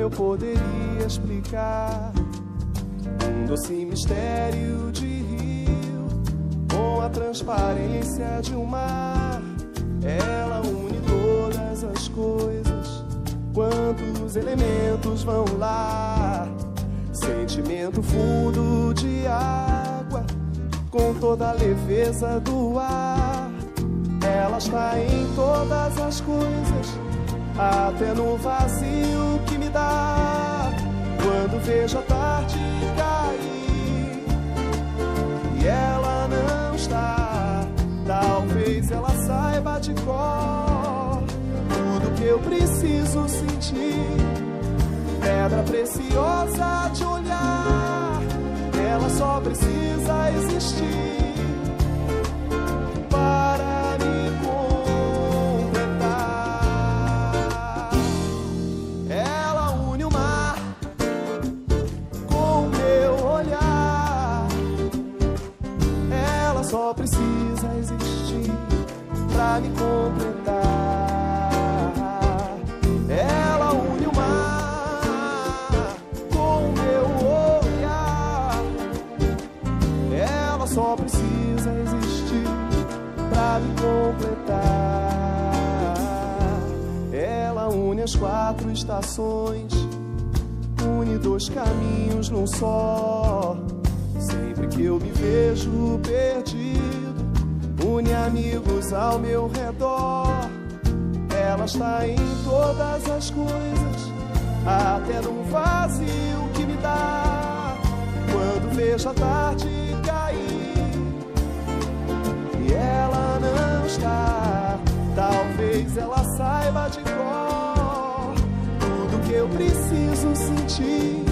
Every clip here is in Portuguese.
eu poderia explicar. Um doce mistério de rio, com a transparência de um mar. Ela une todas as coisas, quantos elementos vão lá. Sentimento fundo de água, com toda a leveza do ar. Ela está em todas as coisas, até no vazio que me dá. Quando vejo a tarde cair e ela não está, talvez ela saiba de cor tudo que eu preciso sentir. Pedra preciosa de olhar, ela só precisa existir Ela só precisa existir para me completar. Ela une o mar com o meu olhar. Ela só precisa existir pra me completar. Ela une as quatro estações, une dois caminhos num só. Eu me vejo perdido, une amigos ao meu redor. Ela está em todas as coisas, até no vazio que me dá. Quando vejo a tarde cair e ela não está. Talvez ela saiba de cor tudo que eu preciso sentir.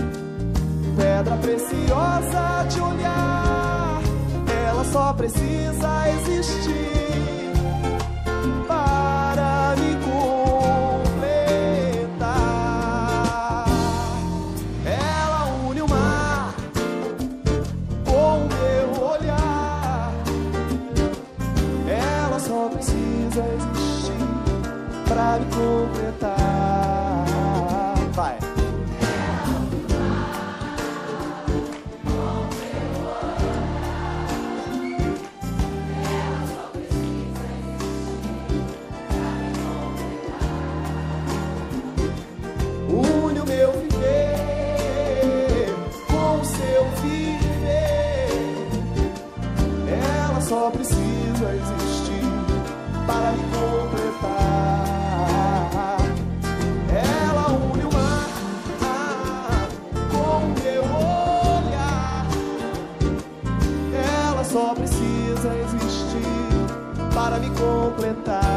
Pedra preciosa de olhar, ela só precisa existir para me completar. Ela une o mar com o meu olhar. Ela só precisa existir pra me completar. Só precisa existir para me completar. Ela une o mar com meu olhar. Ela só precisa existir para me completar.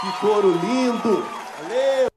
Que coro lindo! Valeu!